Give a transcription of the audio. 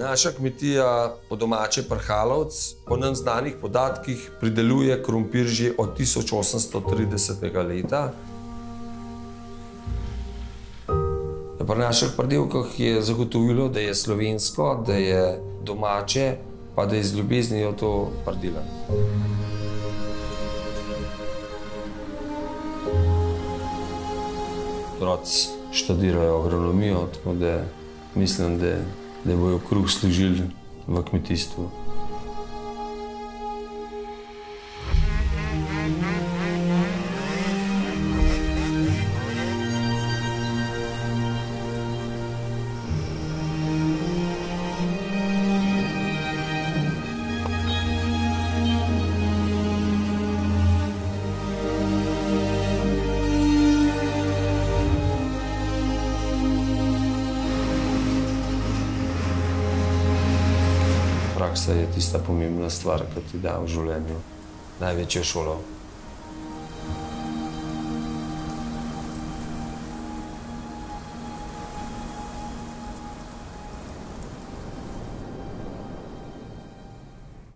Naša kmetija po domače Prhalovc po nam znanih podatkih prideluje krompir že od 1830. leta. Pri naših pridelkih je zagotovilo, da je slovensko, da je domače, pa da je z ljubeznijo to pridela. Otroci študirajo agronomijo, tako da mislim, da, da bojo kruh služili v kmetijstvu. Praksa je tista pomembna stvar, ki ti da v življenju največjo šolo.